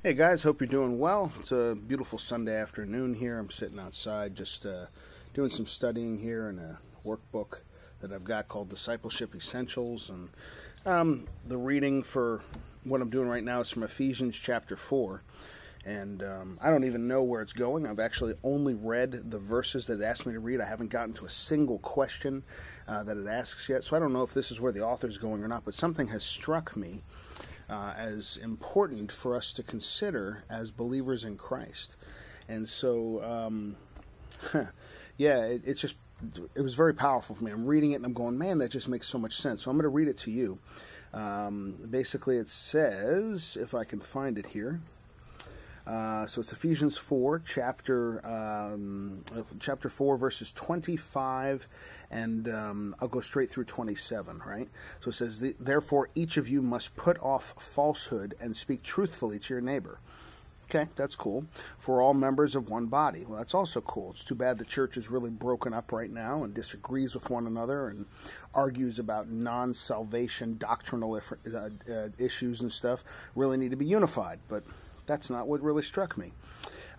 Hey guys, hope you're doing well. It's a beautiful Sunday afternoon here. I'm sitting outside just uh, doing some studying here in a workbook that I've got called Discipleship Essentials. And um, the reading for what I'm doing right now is from Ephesians chapter 4. And um, I don't even know where it's going. I've actually only read the verses that it asked me to read. I haven't gotten to a single question uh, that it asks yet. So I don't know if this is where the author's going or not, but something has struck me uh, as important for us to consider as believers in Christ. And so, um, yeah, it, it's just, it was very powerful for me. I'm reading it and I'm going, man, that just makes so much sense. So I'm going to read it to you. Um, basically, it says, if I can find it here. Uh, so it's Ephesians 4, chapter um, chapter 4, verses 25, and um, I'll go straight through 27, right? So it says, Therefore, each of you must put off falsehood and speak truthfully to your neighbor. Okay, that's cool. For all members of one body. Well, that's also cool. It's too bad the church is really broken up right now and disagrees with one another and argues about non salvation doctrinal uh, uh, issues and stuff. Really need to be unified. But that's not what really struck me.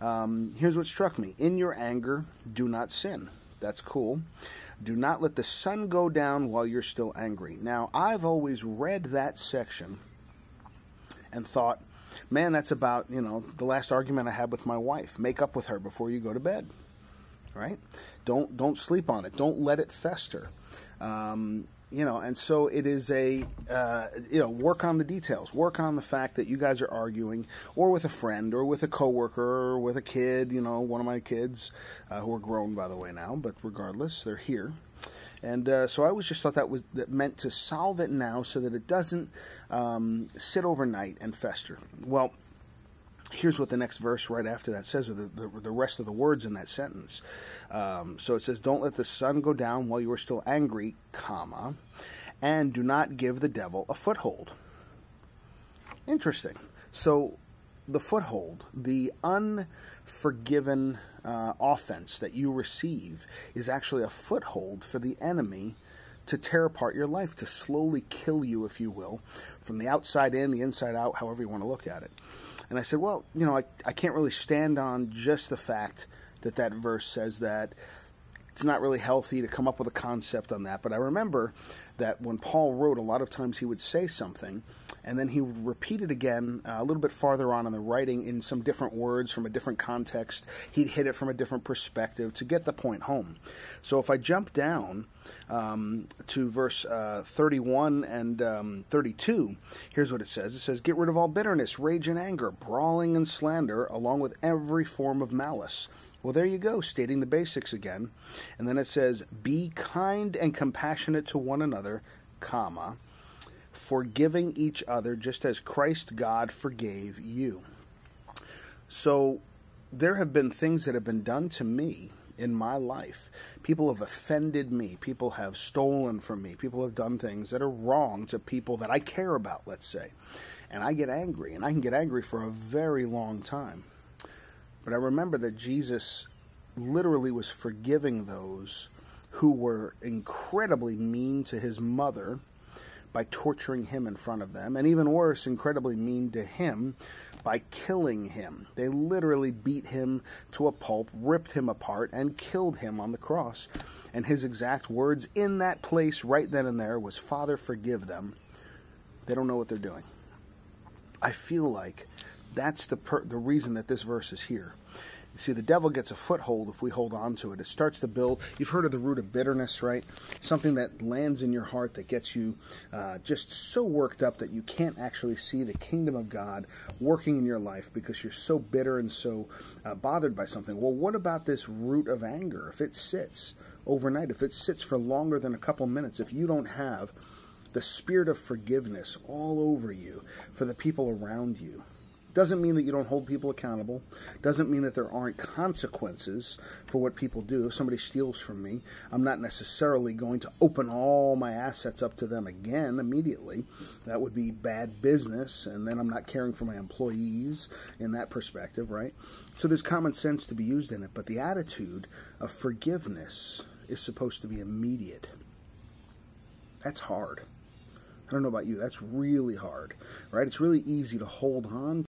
Um, here's what struck me In your anger, do not sin. That's cool. Do not let the sun go down while you're still angry. Now, I've always read that section and thought, man, that's about, you know, the last argument I had with my wife. Make up with her before you go to bed. Right? Don't don't sleep on it. Don't let it fester. Um, you know, and so it is a, uh, you know, work on the details. Work on the fact that you guys are arguing, or with a friend, or with a coworker, or with a kid. You know, one of my kids, uh, who are grown by the way now, but regardless, they're here. And uh, so I always just thought that was that meant to solve it now, so that it doesn't um, sit overnight and fester. Well, here's what the next verse right after that says, or the, the, the rest of the words in that sentence. Um, so it says, Don't let the sun go down while you are still angry, comma, and do not give the devil a foothold. Interesting. So the foothold, the unforgiven uh, offense that you receive, is actually a foothold for the enemy to tear apart your life, to slowly kill you, if you will, from the outside in, the inside out, however you want to look at it. And I said, well, you know, I, I can't really stand on just the fact that that verse says that it's not really healthy to come up with a concept on that. But I remember that when Paul wrote, a lot of times he would say something, and then he would repeat it again uh, a little bit farther on in the writing in some different words from a different context. He'd hit it from a different perspective to get the point home. So if I jump down um, to verse uh, 31 and um, 32, here's what it says. It says, Get rid of all bitterness, rage and anger, brawling and slander, along with every form of malice. Well, there you go, stating the basics again. And then it says, Be kind and compassionate to one another, comma, forgiving each other just as Christ God forgave you. So there have been things that have been done to me in my life. People have offended me. People have stolen from me. People have done things that are wrong to people that I care about, let's say. And I get angry, and I can get angry for a very long time. But I remember that Jesus literally was forgiving those who were incredibly mean to his mother by torturing him in front of them, and even worse, incredibly mean to him by killing him. They literally beat him to a pulp, ripped him apart, and killed him on the cross. And his exact words in that place, right then and there, was, Father, forgive them. They don't know what they're doing. I feel like that's the, the reason that this verse is here. You see, the devil gets a foothold if we hold on to it. It starts to build. You've heard of the root of bitterness, right? Something that lands in your heart that gets you uh, just so worked up that you can't actually see the kingdom of God working in your life because you're so bitter and so uh, bothered by something. Well, what about this root of anger? If it sits overnight, if it sits for longer than a couple minutes, if you don't have the spirit of forgiveness all over you for the people around you, doesn't mean that you don't hold people accountable. Doesn't mean that there aren't consequences for what people do. If somebody steals from me, I'm not necessarily going to open all my assets up to them again immediately. That would be bad business, and then I'm not caring for my employees in that perspective, right? So there's common sense to be used in it, but the attitude of forgiveness is supposed to be immediate. That's hard. I don't know about you, that's really hard, right? It's really easy to hold on